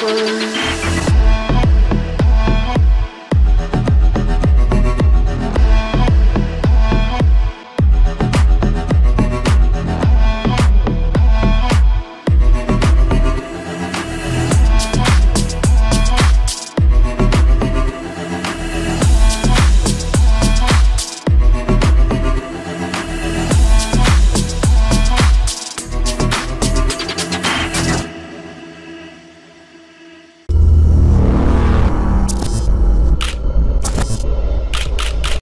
first.